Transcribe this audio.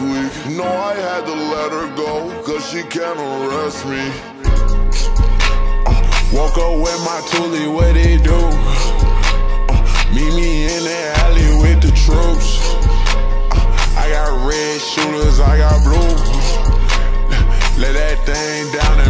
next. No, I had to let her go, cause she can't arrest me. Uh, woke up with my toolie, what it do? Uh, meet me in the alley with the troops. Uh, I got red shooters, I got blue. Uh, let that thing down